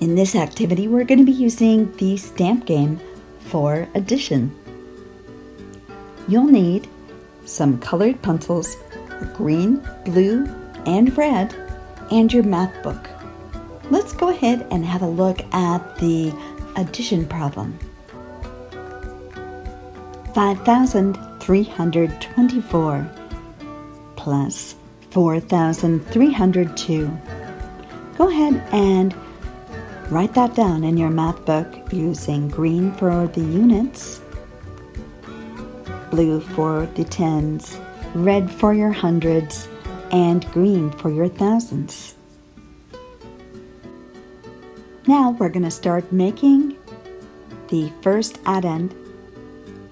In this activity, we're going to be using the stamp game for addition. You'll need some colored pencils, green, blue, and red, and your math book. Let's go ahead and have a look at the addition problem. 5,324 plus 4,302. Go ahead and write that down in your math book using green for the units, blue for the tens, red for your hundreds, and green for your thousands. Now we're going to start making the first addend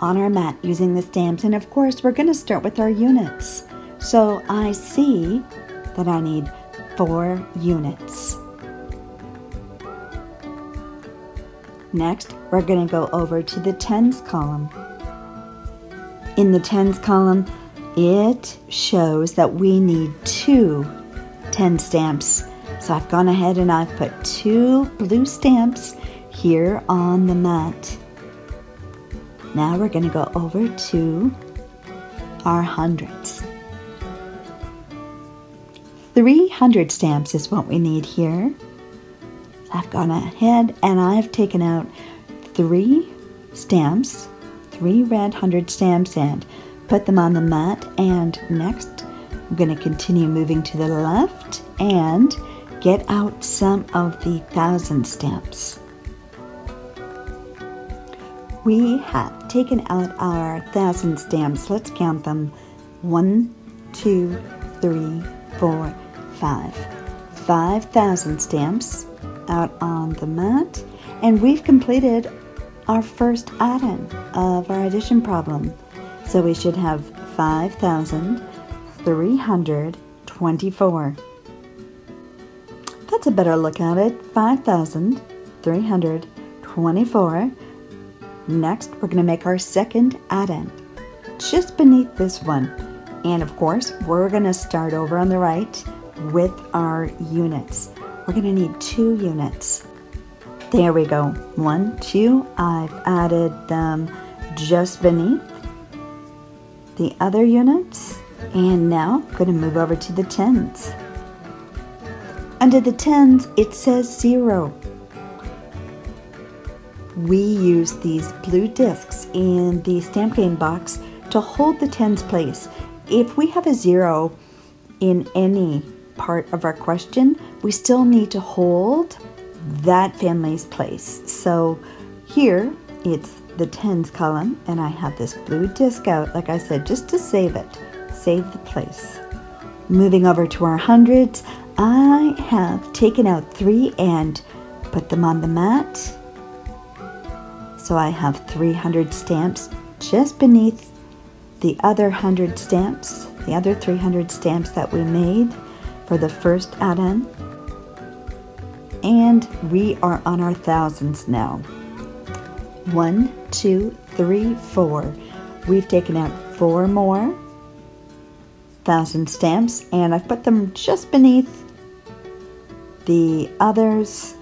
on our mat using the stamps and of course we're going to start with our units. So I see that I need four units. Next, we're going to go over to the tens column. In the tens column, it shows that we need two 10 stamps. So I've gone ahead and I've put two blue stamps here on the mat. Now we're going to go over to our hundreds. 300 stamps is what we need here. I've gone ahead and I've taken out three stamps, three red hundred stamps, and put them on the mat. And next, I'm going to continue moving to the left and get out some of the thousand stamps. We have taken out our thousand stamps. Let's count them. One, two, three, four, five. Five thousand stamps out on the mat and we've completed our first addend of our addition problem. So we should have 5,324. That's a better look at it. 5,324. Next, we're going to make our second addend just beneath this one. And of course, we're going to start over on the right with our units we're going to need two units. There we go. One, two. I've added them just beneath the other units. And now I'm going to move over to the tens. Under the tens, it says zero. We use these blue discs in the stamp game box to hold the tens place. If we have a zero in any part of our question, we still need to hold that family's place. So here it's the tens column, and I have this blue disc out, like I said, just to save it, save the place. Moving over to our hundreds, I have taken out three and put them on the mat. So I have 300 stamps just beneath the other 100 stamps, the other 300 stamps that we made for the first addend. And we are on our thousands now. One, two, three, four. We've taken out four more thousand stamps and I've put them just beneath the others.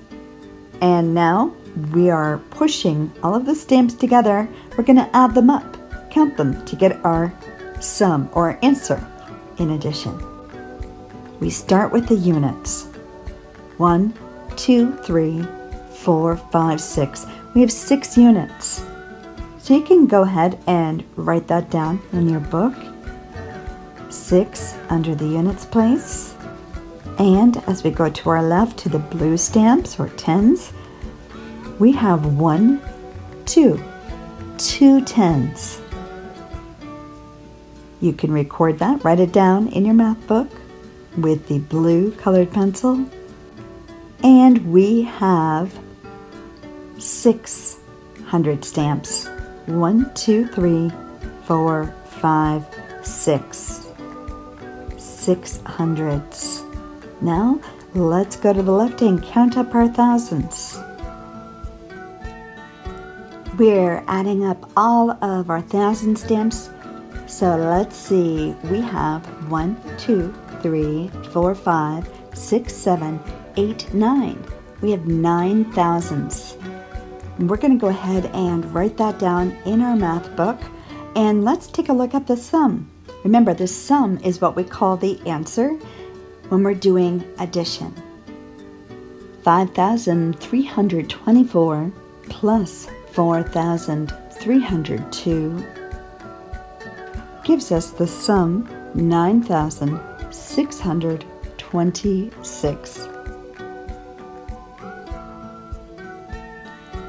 And now we are pushing all of the stamps together. We're going to add them up, count them to get our sum or answer in addition. We start with the units. One, two, three, four, five, six. We have six units. So you can go ahead and write that down in your book. Six under the units place. And as we go to our left to the blue stamps or tens, we have one, two, two tens. You can record that, write it down in your math book with the blue colored pencil. And we have 600 stamps. One, two, three, four, five, six. Six hundreds. Now let's go to the left and count up our thousands. We're adding up all of our thousand stamps. So let's see, we have one, two, three, four, five, six, seven, eight, nine. we have nine thousandths. We're going to go ahead and write that down in our math book. And let's take a look at the sum. Remember, the sum is what we call the answer when we're doing addition. 5,324 plus 4,302 gives us the sum 9,626.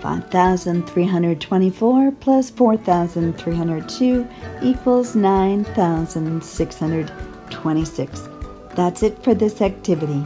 5,324 plus 4,302 equals 9,626. That's it for this activity.